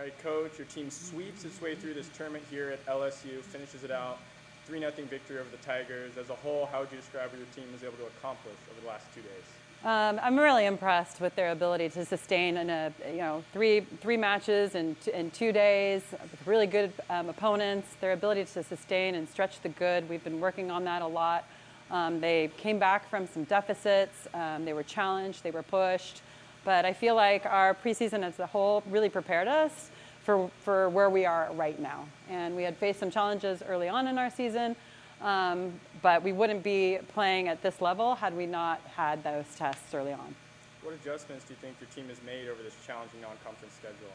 All right, coach, your team sweeps its way through this tournament here at LSU, finishes it out. 3 0 victory over the Tigers. As a whole, how would you describe what your team was able to accomplish over the last two days? Um, I'm really impressed with their ability to sustain in a you know three three matches in in two days with really good um, opponents. Their ability to sustain and stretch the good. We've been working on that a lot. Um, they came back from some deficits. Um, they were challenged. They were pushed. But I feel like our preseason as a whole really prepared us for, for where we are right now. And we had faced some challenges early on in our season. Um, but we wouldn't be playing at this level had we not had those tests early on. What adjustments do you think your team has made over this challenging non-conference schedule?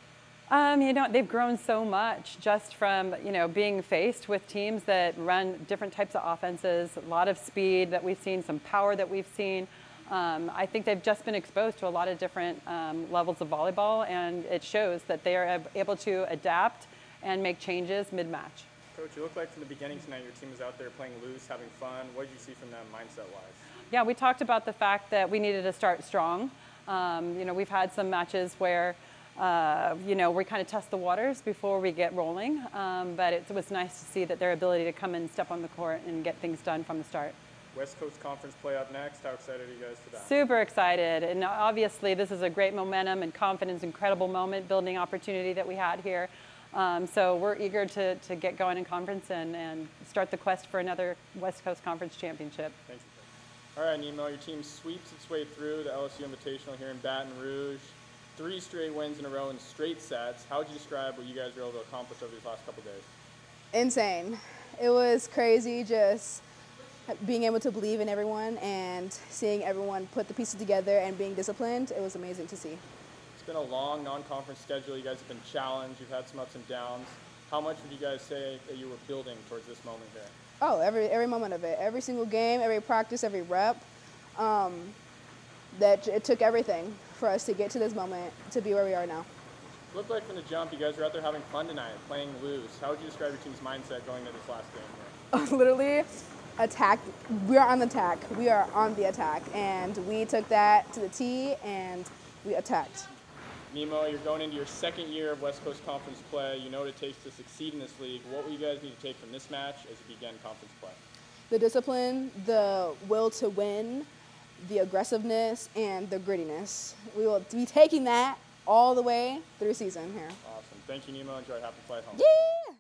Um, you know, they've grown so much just from, you know, being faced with teams that run different types of offenses, a lot of speed that we've seen, some power that we've seen. Um, I think they've just been exposed to a lot of different um, levels of volleyball, and it shows that they are able to adapt and make changes mid-match. Coach, you looked like from the beginning tonight your team was out there playing loose, having fun. What did you see from them mindset-wise? Yeah, we talked about the fact that we needed to start strong. Um, you know, we've had some matches where, uh, you know, we kind of test the waters before we get rolling, um, but it was nice to see that their ability to come and step on the court and get things done from the start. West Coast Conference play up next. How excited are you guys for that? Super excited. And obviously, this is a great momentum and confidence, incredible moment building opportunity that we had here. Um, so we're eager to, to get going in conference and, and start the quest for another West Coast Conference championship. Thank you. All right, Nemo, your team sweeps its way through the LSU Invitational here in Baton Rouge. Three straight wins in a row in straight sets. How would you describe what you guys were able to accomplish over these last couple days? Insane. It was crazy just being able to believe in everyone and seeing everyone put the pieces together and being disciplined. It was amazing to see It's been a long non-conference schedule. You guys have been challenged. You've had some ups and downs. How much would you guys say that you were building towards this moment here? Oh, every every moment of it, every single game, every practice, every rep. Um, that it took everything for us to get to this moment to be where we are now. Looked like from the jump, you guys were out there having fun tonight, playing loose. How would you describe your team's mindset going into this last game here? Literally, attack. We are on the attack. We are on the attack, and we took that to the T, and we attacked. Nemo, you're going into your second year of West Coast Conference play. You know what it takes to succeed in this league. What will you guys need to take from this match as you begin conference play? The discipline, the will to win, the aggressiveness, and the grittiness. We will be taking that all the way through season here. Awesome. Thank you, Nemo. Enjoy. Happy flight home. Yeah.